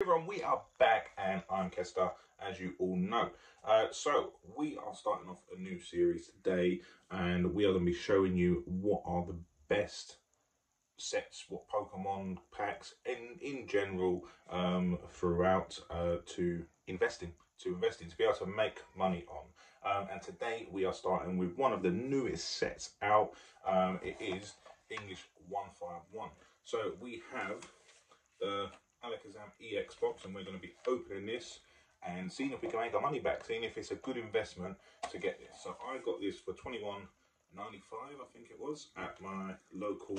everyone, we are back and I'm Kester, as you all know. Uh, so, we are starting off a new series today and we are going to be showing you what are the best sets, what Pokemon packs, in, in general, um, throughout uh, to investing, to investing, to be able to make money on. Um, and today we are starting with one of the newest sets out. Um, it is English 151. So we have the Alakazam EX box and we're going to be opening this and seeing if we can make our money back, seeing if it's a good investment to get this. So I got this for 21.95, I think it was, at my local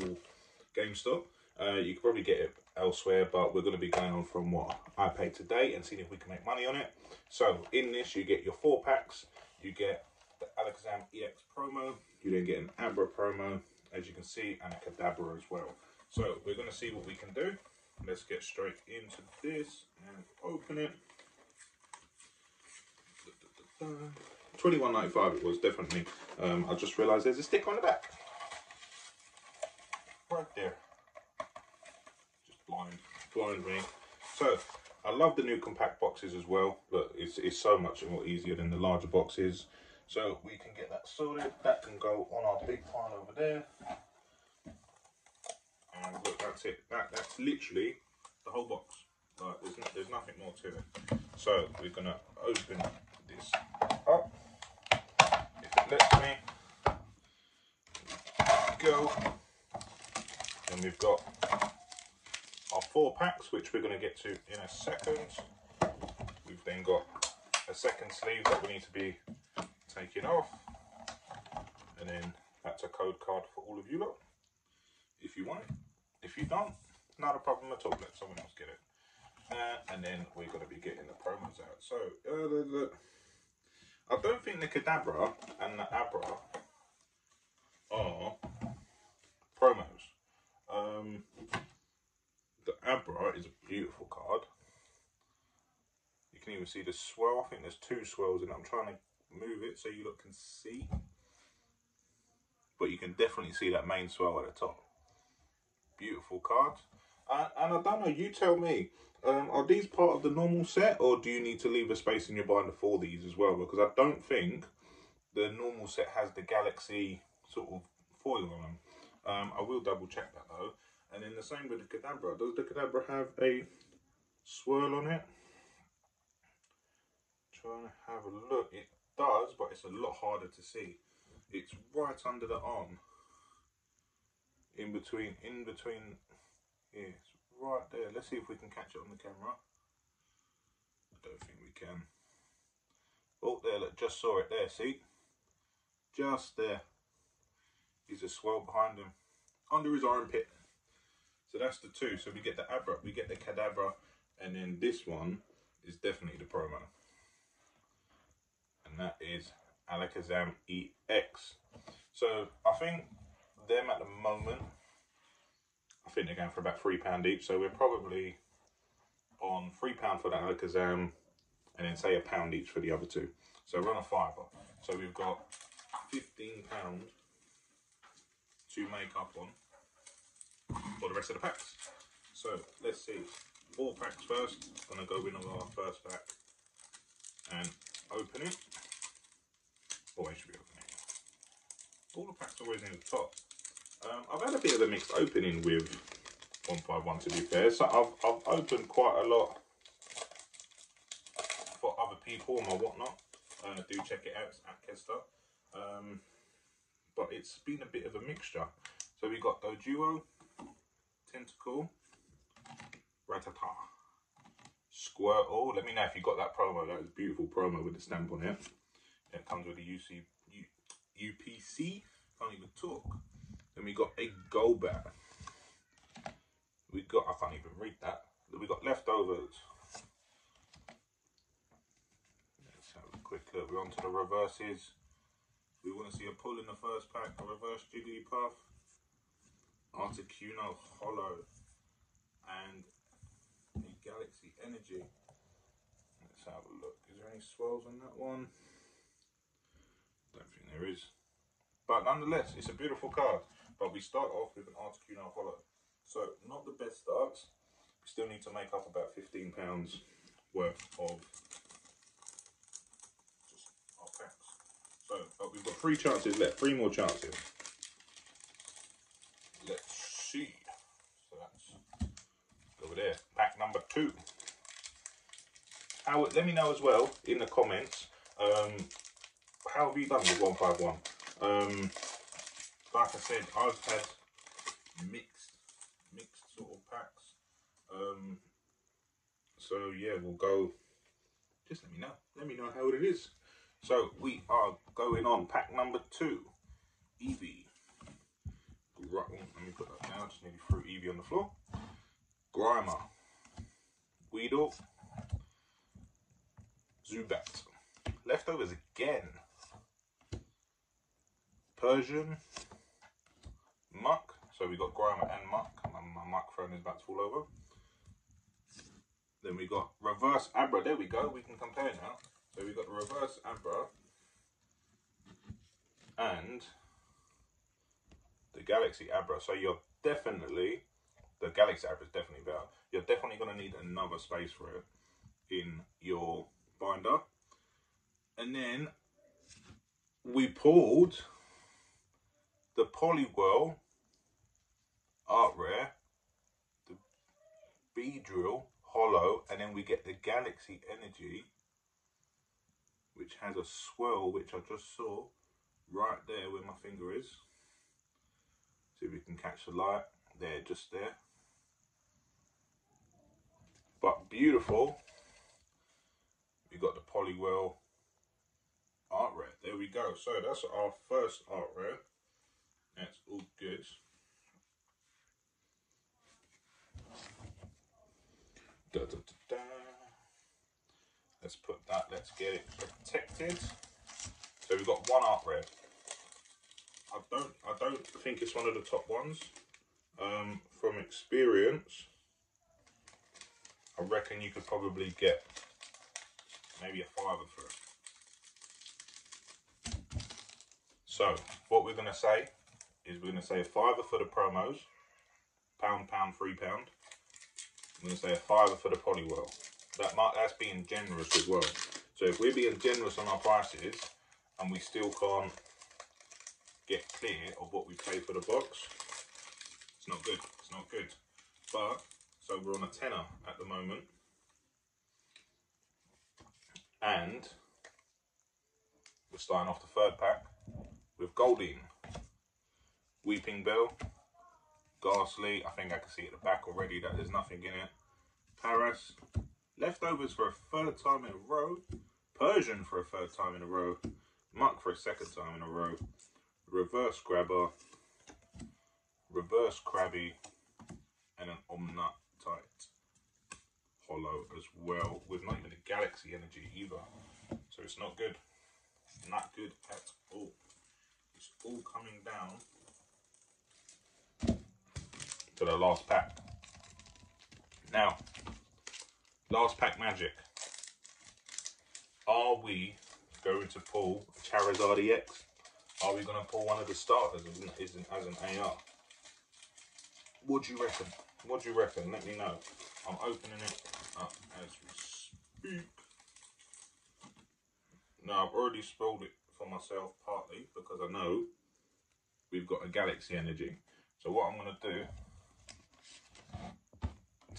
GameStop. Uh, you could probably get it elsewhere, but we're going to be going on from what I paid today and seeing if we can make money on it. So in this, you get your four packs, you get the Alakazam EX promo, you then get an Abra promo, as you can see, and a Kadabra as well. So we're going to see what we can do. Let's get straight into this and open it. Twenty-one ninety-five. It was definitely. Um, I just realised there's a stick on the back, right there. Just blind, blind me. So I love the new compact boxes as well. Look, it's it's so much more easier than the larger boxes. So we can get that sorted. That can go on our big pile over there. And look, that's it. That that's literally the whole box. Like, there's there's nothing more to it. So we're gonna open this up. If it lets me. Go. Then we've got our four packs, which we're gonna get to in a second. We've then got a second sleeve that we need to be taking off. And then that's a code card for all of you lot, if you want it. If you don't, not a problem at all. Let someone else get it. Uh, and then we're going to be getting the promos out. So, uh, the, the, I don't think the Kadabra and the Abra are promos. Um, the Abra is a beautiful card. You can even see the swell. I think there's two swells in it. I'm trying to move it so you look can see. But you can definitely see that main swell at the top beautiful card. Uh, and I don't know, you tell me, um, are these part of the normal set or do you need to leave a space in your binder for these as well? Because I don't think the normal set has the Galaxy sort of foil on them. Um, I will double check that though. And then the same with the Kadabra. Does the Kadabra have a swirl on it? Trying to have a look. It does, but it's a lot harder to see. It's right under the arm in between, in between, yeah, right there. Let's see if we can catch it on the camera. I don't think we can. Oh, there, look, just saw it there, see? Just there. He's a swell behind him. Under his armpit. So that's the two. So we get the Abra, we get the Kadabra, and then this one is definitely the promo. And that is Alakazam EX. So I think them at the moment, I think they're going for about £3 each. So we're probably on £3 for that Alakazam and then say a pound each for the other two. So we're on a fiver. So we've got £15 to make up on for the rest of the packs. So let's see. Four packs first. Gonna go in on our first pack and open it. Oh, Always should be opening. All the packs always in the top. Um, I've had a bit of a mixed opening with 151 to be fair. So I've, I've opened quite a lot for other people and whatnot. Uh, do check it out at Kester. Um, but it's been a bit of a mixture. So we got Doduo, Tentacool, Rattata, Squirtle. Let me know if you got that promo. That was beautiful promo with the stamp on it. It comes with a UC, U, UPC. Can't even talk. Then we got a Golbat. We got, I can't even read that. We got leftovers. Let's have a quick look. We're on to the reverses. We want to see a pull in the first pack, a reverse Jigglypuff, Articuno Holo, and a Galaxy Energy. Let's have a look. Is there any swells on that one? Don't think there is. But nonetheless, it's a beautiful card. But we start off with an Articuno Holo. So not the best starts. We still need to make up about fifteen pounds worth of just our packs. So, but we've got three chances left. Three more chances. Let's see. So that's over there. Pack number two. How? Let me know as well in the comments. Um, how have you done with one five one? Um, like I said, I've had mixed, mixed sort of packs. Um, so yeah, we'll go. Just let me know. Let me know how it is. So we are going on pack number two, Eevee. Right, let me put that down. Just nearly threw Eevee on the floor. Grimer, Weedle, Zubat. Leftovers again. Persian, Muk. So we got Grimer and Muk. My, my Muck phone is about to fall over. Then we got Reverse Abra. There we go. We can compare now. So we got Reverse Abra and the Galaxy Abra. So you're definitely, the Galaxy Abra is definitely better. You're definitely going to need another space for it in your binder. And then we pulled the Poliwhirl Art Rare, the Beedrill Holo, and then we get the Galaxy Energy, which has a swirl, which I just saw right there where my finger is. See if we can catch the light. There, just there. But beautiful. We got the Poliwhirl art rare. There we go. So that's our first art rare. That's all good. Da, da, da, let's put that, let's get it protected. So we've got one art rare. I don't I don't think it's one of the top ones. Um, from experience, I reckon you could probably get maybe a fiver for it. So what we're gonna say is we're gonna say a fiver for the promos, pound, pound, three pound. I'm gonna say a fiver for the Poliwhirl. That might that's being generous as well. So if we're being generous on our prices and we still can't get clear of what we pay for the box, it's not good. It's not good. But so we're on a tenner at the moment. And we're starting off the third pack with Goldeen, Weepinbell, Gastly, I think I can see at the back already that there's nothing in it. Paras, leftovers for a third time in a row. Persian for a third time in a row. Muk for a second time in a row. Reverse Grabber, Reverse Krabby, and an Omanyte Holo as well, with not even a Galaxy Energy either. So it's not good. Not good at all. It's all coming down to the last pack. Now, last pack magic. Are we going to pull Charizard EX? Are we going to pull one of the starters as an, as an, as an AR? What do you reckon? What do you reckon? Let me know. I'm opening it up as we speak. Now, I've already spelled it for myself partly because I know we've got a Galaxy Energy. So what I'm going to do,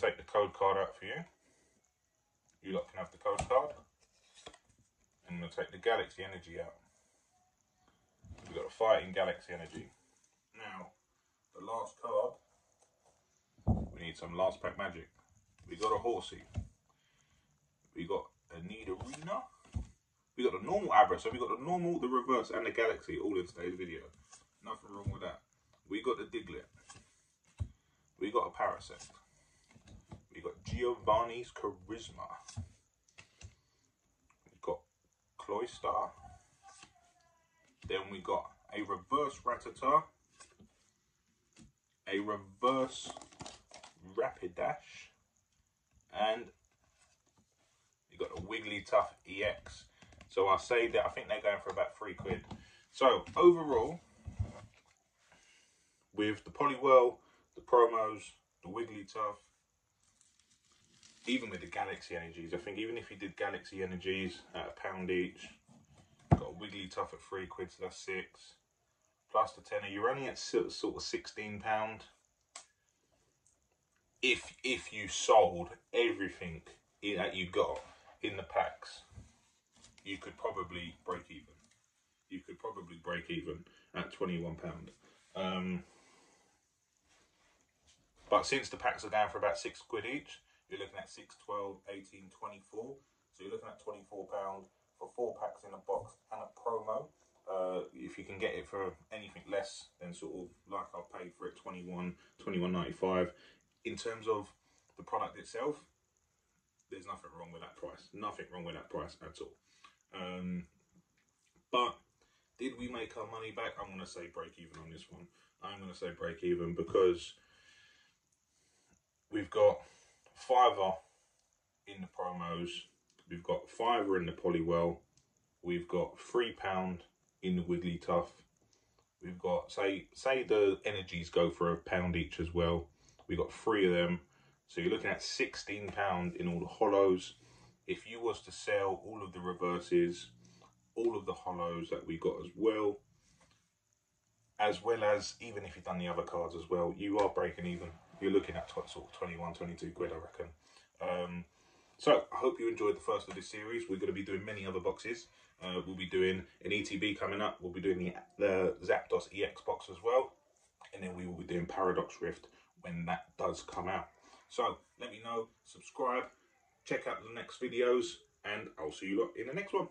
take the code card out for you. You lot can have the code card. And we'll take the Galaxy Energy out. We've got a fighting Galaxy Energy. Now, the last card, we need some last pack magic. We got a Horsea. We got a Nidorina. We got the normal Abra. So we got the normal, the reverse, and the Galaxy all in today's video. Nothing wrong with that. We got the Diglett. We got a Parasect. We got Giovanni's Charisma. We've got Cloyster. Then we got a reverse Rattata, a reverse Rapidash, and you got a Wigglytuff EX. So I say that I think they're going for about three quid. So overall, with the Poliwhirl, the promos, the Wigglytuff, even with the Galaxy Energies, I think even if you did Galaxy Energies at a pound each, got a Wigglytuff at three quid, so that's six. Plus the tenner, you're only at sort of sixteen pound. If if you sold everything that you got in the packs, you could probably break even. You could probably break even at twenty one pound. Um, but since the packs are down for about six quid each, you're looking at 6, 12, 18, 24. So you're looking at £24 for four packs in a box and a promo. Uh, if you can get it for anything less than sort of like I paid for it 21 21.95 in terms of the product itself there's nothing wrong with that price. Nothing wrong with that price at all. Um, but did we make our money back? I'm going to say break even on this one. I'm going to say break even because we've got fiver in the promos. We've got fiver in the Poliwhirl. We've got three pound in the Wigglytuff. We've got say say the energies go for a pound each as well. We've got three of them. So you're looking at sixteen pound in all the holos. If you was to sell all of the reverses, all of the hollows that we got as well, as well as even if you've done the other cards as well, you are breaking even you're looking at sort of 21, 22 quid, I reckon. Um, so I hope you enjoyed the first of this series. We're going to be doing many other boxes. Uh, we'll be doing an ETB coming up. We'll be doing the, the Zapdos EX box as well. And then we will be doing Paradox Rift when that does come out. So let me know, subscribe, check out the next videos, and I'll see you lot in the next one.